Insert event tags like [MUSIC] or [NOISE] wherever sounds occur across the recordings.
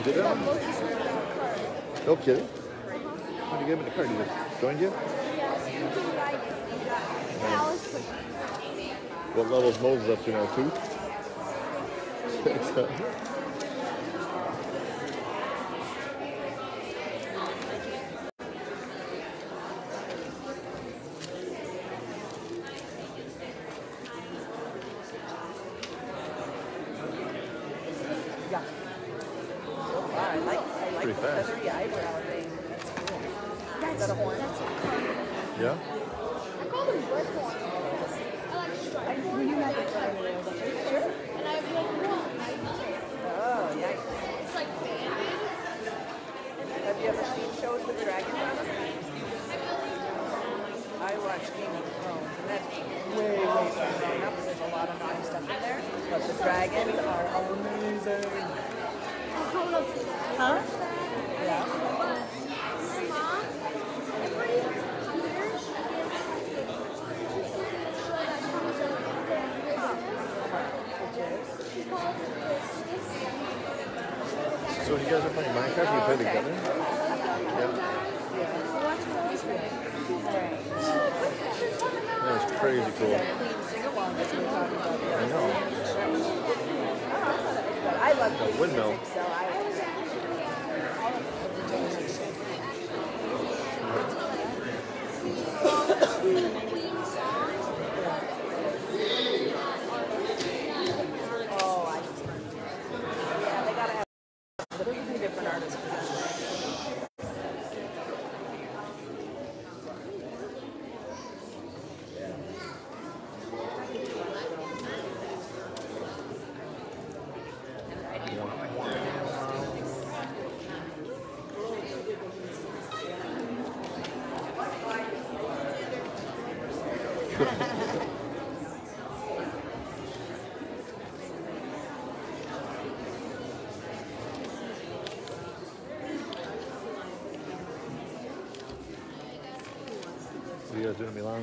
You did that? No kidding? How you get him in the car? Did he join you? What level's Moses up to now, too? [LAUGHS] you guys are playing Minecraft? You play together? Yeah. That's crazy cool. I know. I love the windmill. So I [LAUGHS]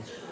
songs.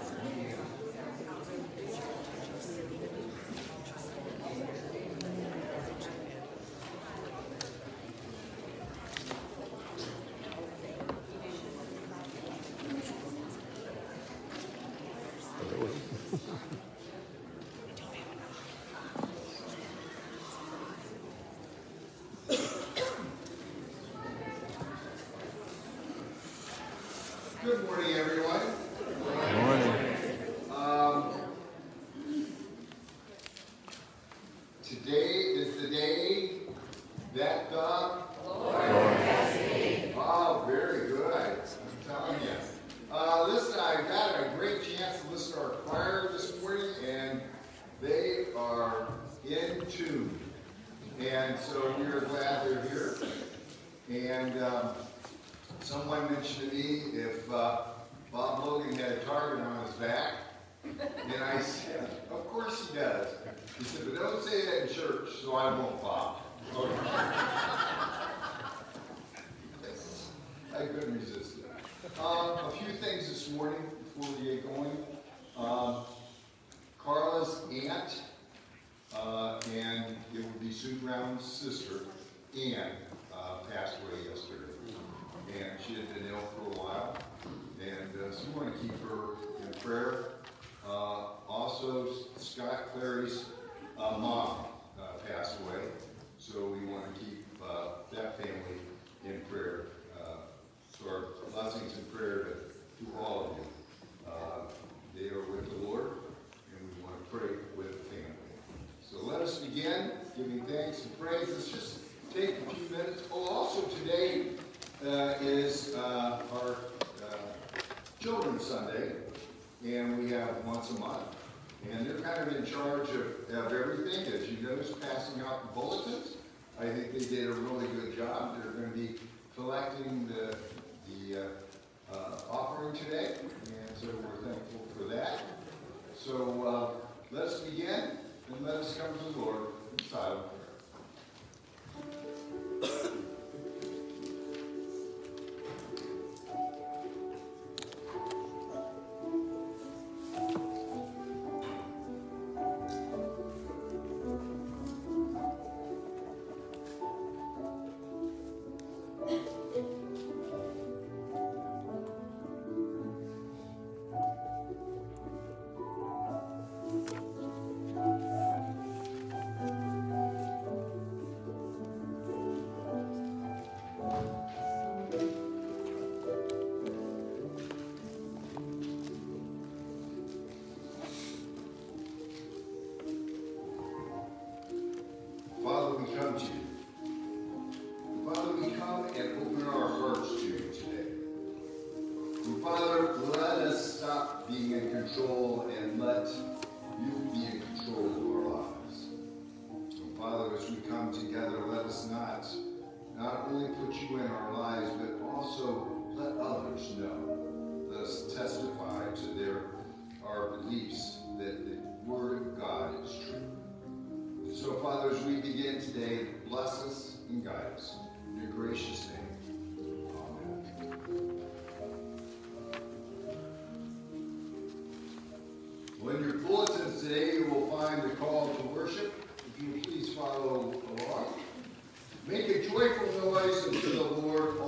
blessings and prayer to, to all of you. Uh, they are with the Lord, and we want to pray with family. So let us begin giving thanks and praise. Let's just take a few minutes. Oh, also today uh, is uh, our uh, Children's Sunday, and we have once a month. And they're kind of in charge of, of everything, as you notice, passing out the bulletins. I think they did a really good job. They're going to be collecting the, the uh, offering today, and so we're thankful for that. So uh, let's begin, and let us come to the Lord in silent prayer. Control and let you be in control of our lives. Father, as we come together, let us not not only put you in our lives, but also let others know. Let us testify to their our beliefs that the Word of God is true. So, Father, as we begin today, bless us and guide us. In your gracious name. Well, in your bulletins today, you will find the call to worship. If you please follow along. Make a joyful noise unto the Lord,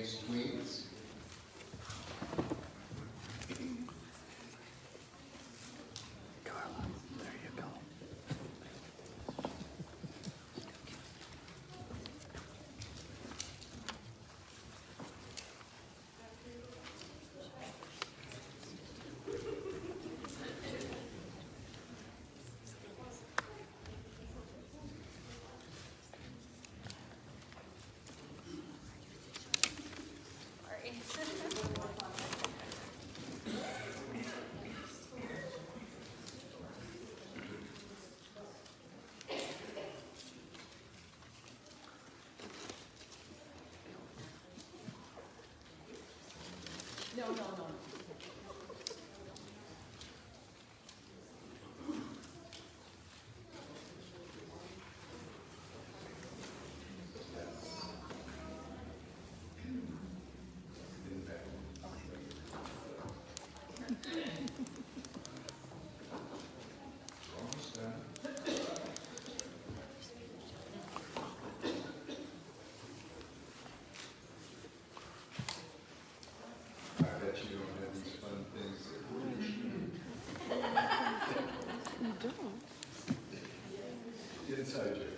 James Queens. No, no, no. sojourn.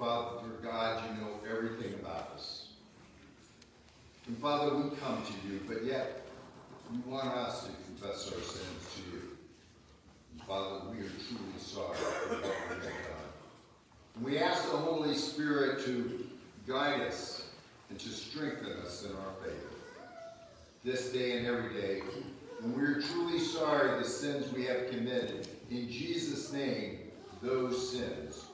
Father, dear God, you know everything about us. And Father, we come to you, but yet you want us to confess our sins to you. And Father, we are truly sorry for what we have done. And we ask the Holy Spirit to guide us and to strengthen us in our faith. This day and every day, and we are truly sorry the sins we have committed. In Jesus' name, those sins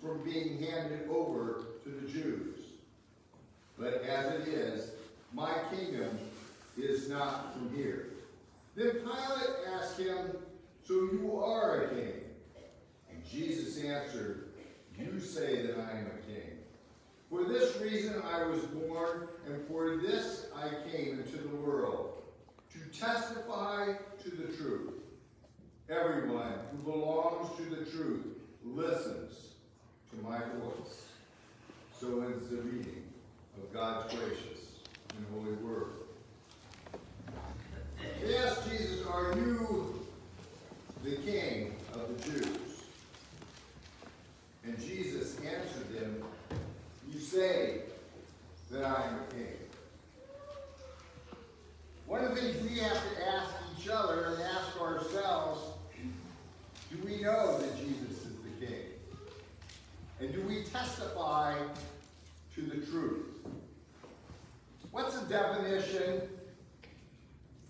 from being handed over to the Jews. But as it is, my kingdom is not from here. Then Pilate asked him, So you are a king? And Jesus answered, You say that I am a king. For this reason I was born, and for this I came into the world, to testify to the truth. Everyone who belongs to the truth listens to my voice. So ends the reading of God's gracious and holy word. They asked Jesus, are you the king of the Jews? And Jesus answered them, you say that I am the king. One of the things we have to ask each other and ask ourselves, do we know that Jesus and do we testify to the truth? What's the definition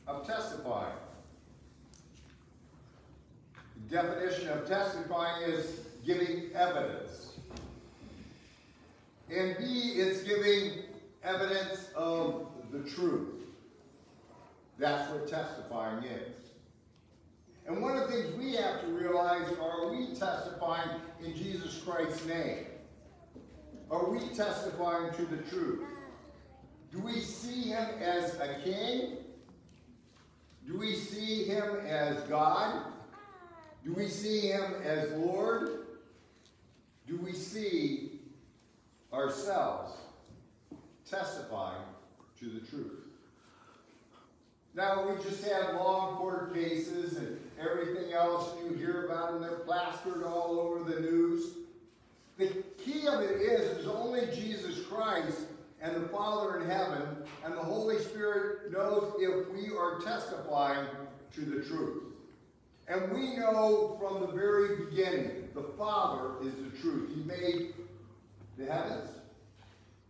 of testifying? The definition of testifying is giving evidence. And B, it's giving evidence of the truth. That's what testifying is. And one of the things we have to realize are we testifying in Jesus Christ's name? Are we testifying to the truth? Do we see him as a king? Do we see him as God? Do we see him as Lord? Do we see ourselves testifying to the truth? Now, we just had long court cases and everything else you hear about, and they're plastered all over the news. The key of it is, is only Jesus Christ and the Father in heaven and the Holy Spirit knows if we are testifying to the truth. And we know from the very beginning, the Father is the truth. He made the heavens.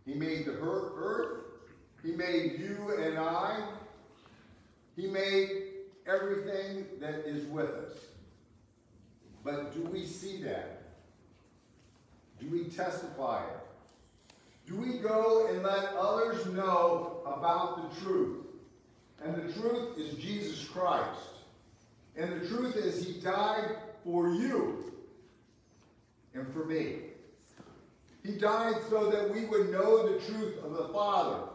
He made the earth. He made you and I. He made everything that is with us. But do we see that? Do we testify it? Do we go and let others know about the truth? And the truth is Jesus Christ. And the truth is he died for you and for me. He died so that we would know the truth of the Father.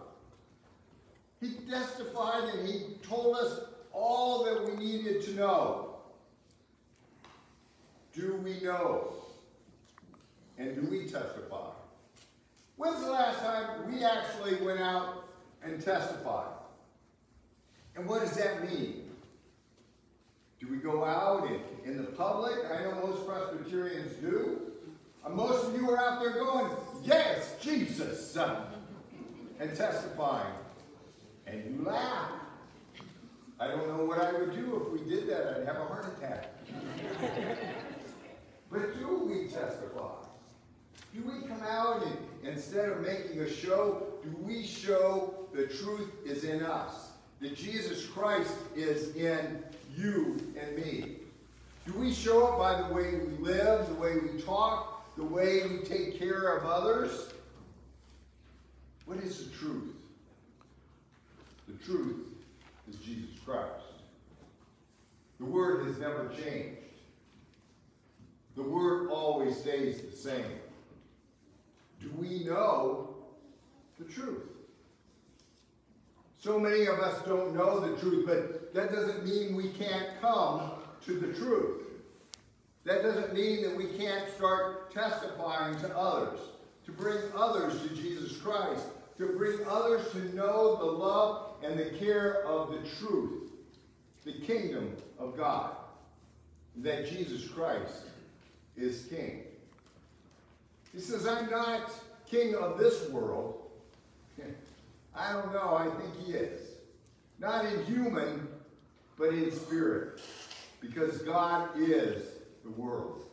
He testified and he told us all that we needed to know. Do we know? And do we testify? When's the last time we actually went out and testified? And what does that mean? Do we go out in, in the public? I know most Presbyterians do. And most of you are out there going, yes, Jesus, and testifying. And you laugh. I don't know what I would do if we did that. I'd have a heart attack. but do we testify? Do we come out and instead of making a show, do we show the truth is in us? That Jesus Christ is in you and me? Do we show it by the way we live, the way we talk, the way we take care of others? What is the truth? The truth is Jesus Christ. The Word has never changed. The Word always stays the same. Do we know the truth? So many of us don't know the truth, but that doesn't mean we can't come to the truth. That doesn't mean that we can't start testifying to others, to bring others to Jesus Christ, to bring others to know the love and the care of the truth, the kingdom of God, that Jesus Christ is King. He says, I'm not king of this world. [LAUGHS] I don't know, I think he is. Not in human, but in spirit. Because God is the world.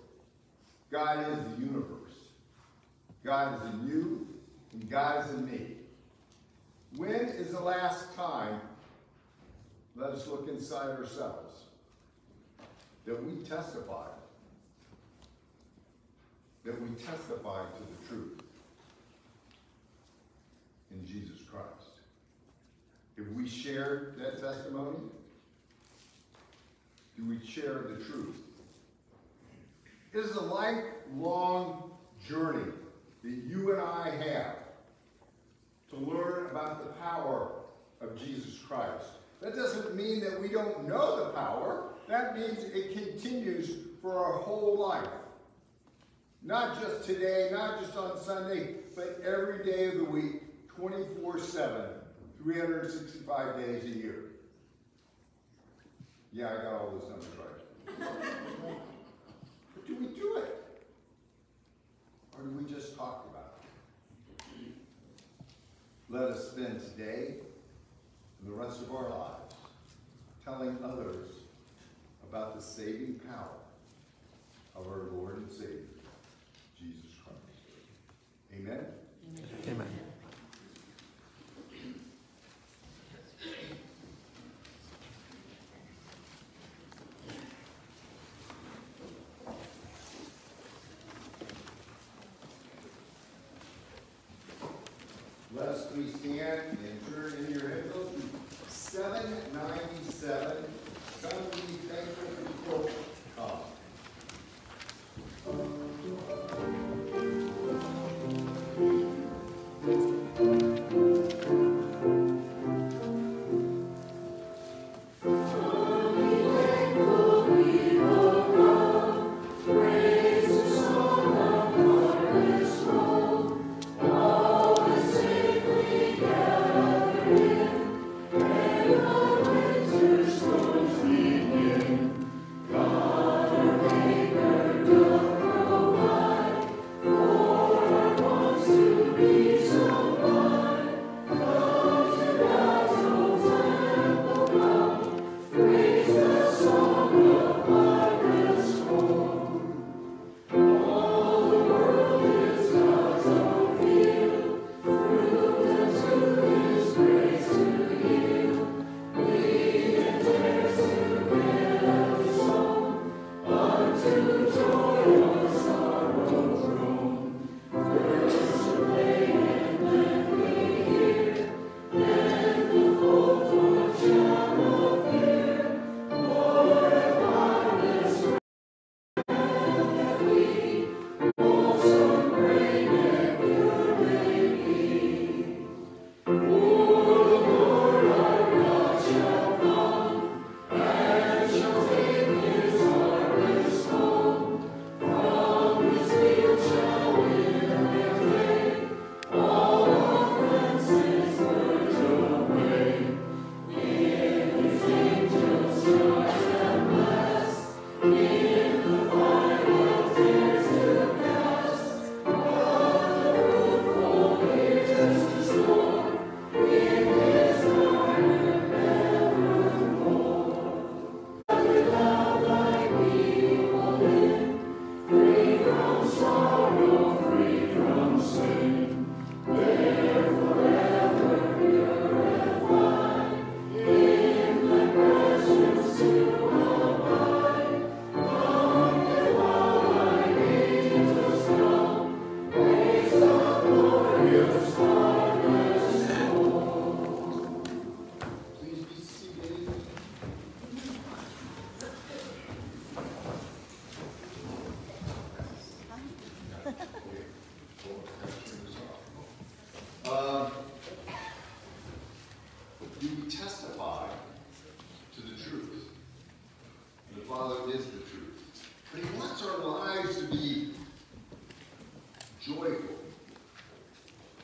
God is the universe. God is in you, and God is in me. When is the last time, let us look inside ourselves, that we testify, that we testify to the truth in Jesus Christ? Have we shared that testimony? Do we share the truth? It is a lifelong journey that you and I have to learn about the power of Jesus Christ. That doesn't mean that we don't know the power. That means it continues for our whole life. Not just today, not just on Sunday, but every day of the week, 24 7, 365 days a year. Yeah, I got all those numbers right. [LAUGHS] but do we do it? Or do we just talk about it? Let us spend today and the rest of our lives telling others about the saving power of our Lord and Savior, Jesus Christ. Amen. Amen. Let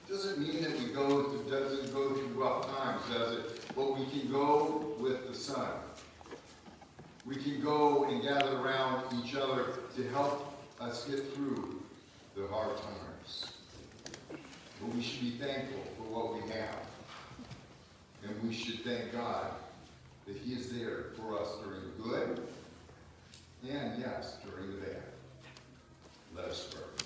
Doesn't mean that we go through, doesn't go through rough times, does it? But we can go with the sun. We can go and gather around each other to help us get through the hard times. But we should be thankful for what we have. And we should thank God that He is there for us during the good and, yes, during the bad. Let us pray.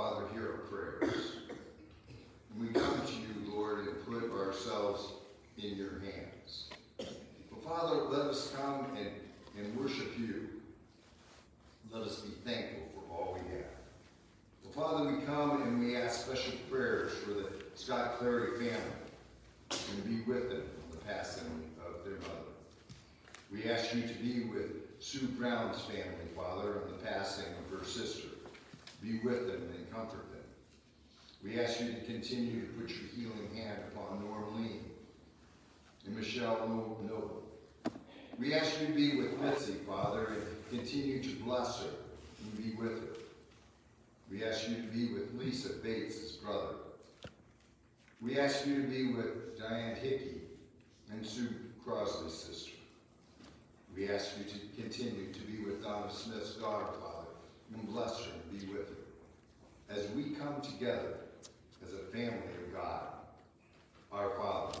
Father, hear our prayers. We come to you, Lord, and put ourselves in your hands. But Father, let us come and, and worship you. Let us be thankful for all we have. Well, Father, we come and we ask special prayers for the Scott Clary family and be with them in the passing of their mother. We ask you to be with Sue Brown's family, Father, on the passing of her sister. Be with them and comfort them. We ask you to continue to put your healing hand upon Normaline and Michelle Noble. We ask you to be with Mitzi, Father, and continue to bless her and be with her. We ask you to be with Lisa Bates' brother. We ask you to be with Diane Hickey and Sue Crosley's sister. We ask you to continue to be with Donna Smith's daughter, Father, and bless her and be with her. As we come together as a family of God, our Father,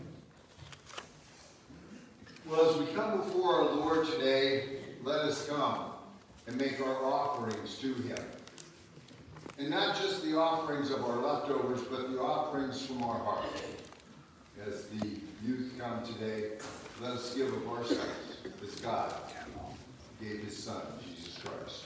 Well, as we come before our Lord today, let us come and make our offerings to Him. And not just the offerings of our leftovers, but the offerings from our heart. As the youth come today, let us give of ourselves as God gave His Son, Jesus Christ,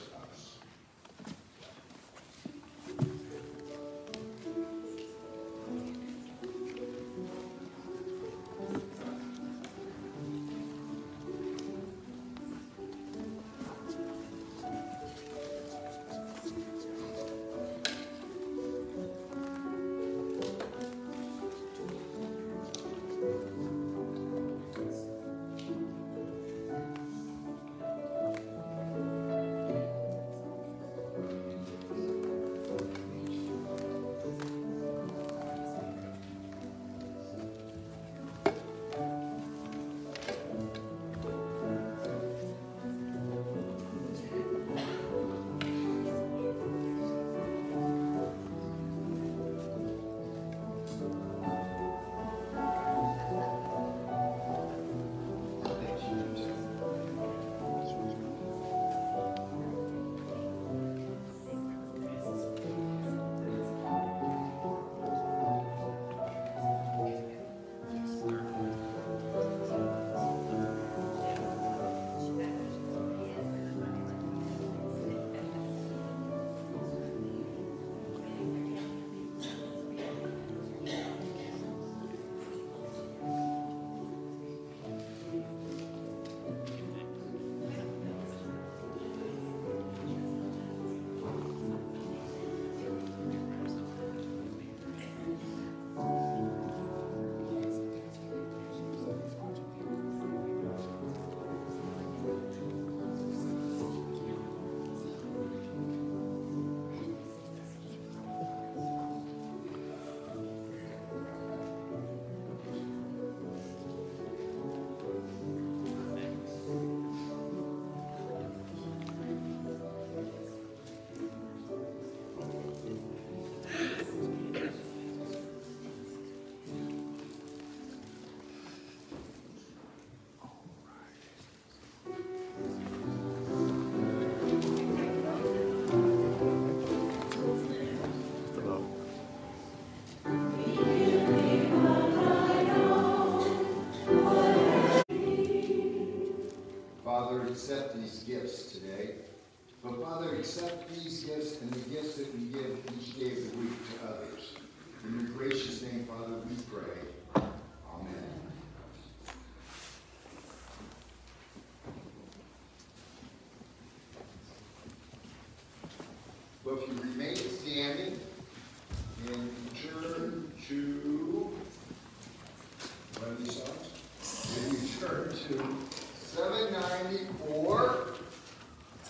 turn to seven ninety-four.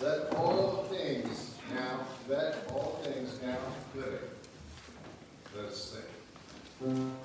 Let all things now, let all things now, good. Let us sing.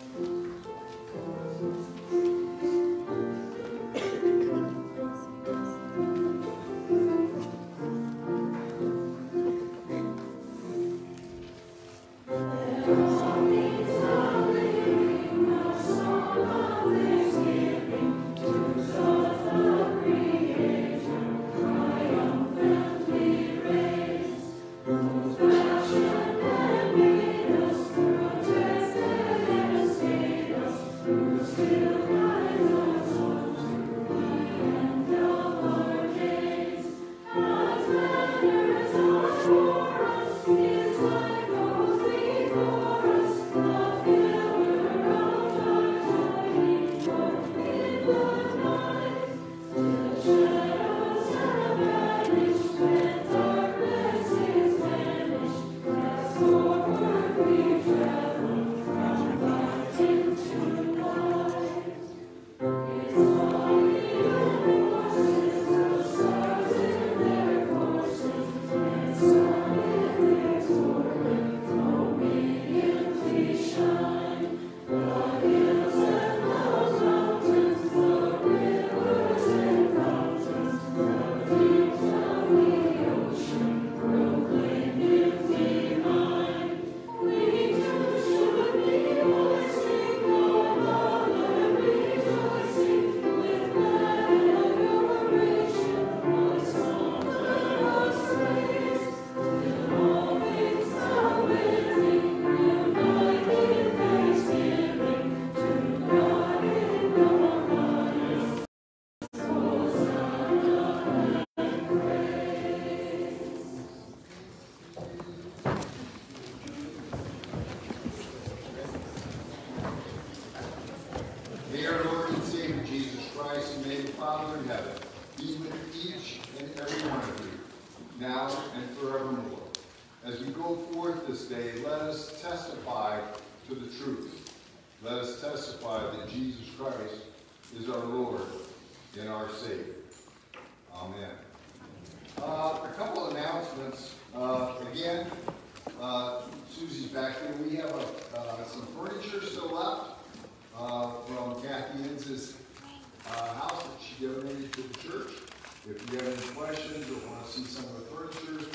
If you have any questions or want to see some of the furniture,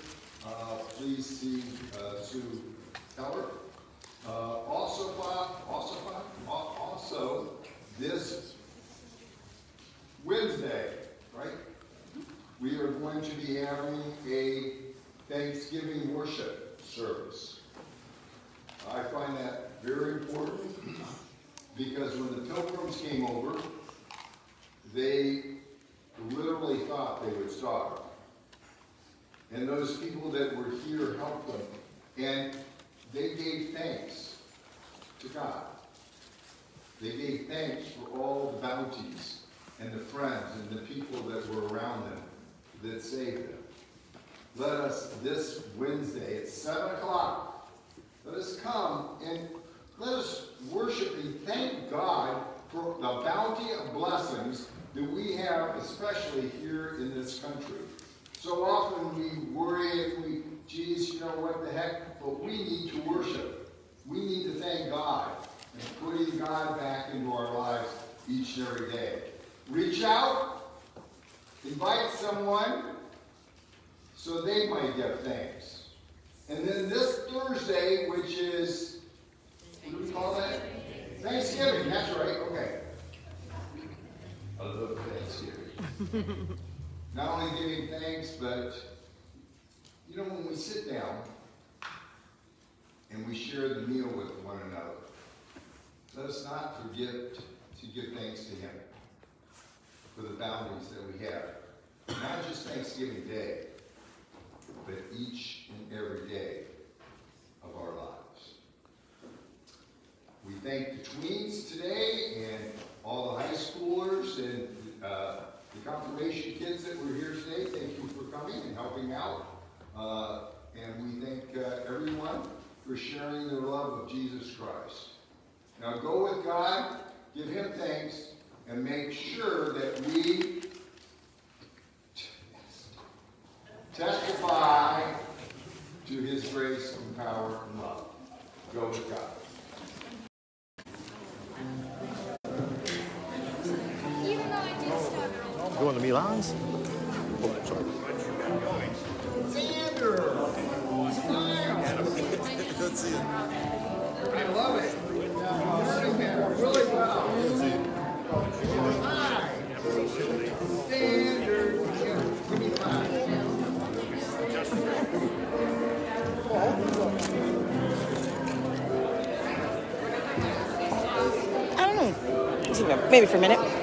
uh, please see uh, Sue Keller. Uh, also, also, also, this Wednesday, right? We are going to be having a Thanksgiving worship service. I find that very important because when the pilgrims came over, they literally thought they would starve. And those people that were here helped them. And they gave thanks to God. They gave thanks for all the bounties and the friends and the people that were around them that saved them. Let us, this Wednesday at 7 o'clock, let us come and let us worship and thank God for the bounty of blessings that we have, especially here in this country. So often we worry if we, geez, you know what the heck, but we need to worship. We need to thank God and putting God back into our lives each and every day. Reach out, invite someone so they might give thanks. And then this Thursday, which is, what do we call that? Thanksgiving, that's right, okay. I love Thanksgiving. Not only giving thanks, but, you know, when we sit down and we share the meal with one another, let us not forget to give thanks to Him for the bounties that we have. Not just Thanksgiving Day, but each and every day of our lives. We thank the tweens today and all the high schoolers and uh, the confirmation kids that were here today. Thank you for coming and helping out. Uh, and we thank uh, everyone for sharing their love of Jesus Christ. Now go with God, give Him thanks, and make sure that we testify to His grace and power and love. Go with God. Going to Milan's? Oh. I love it. I don't know. Minute. Uh, maybe for a minute.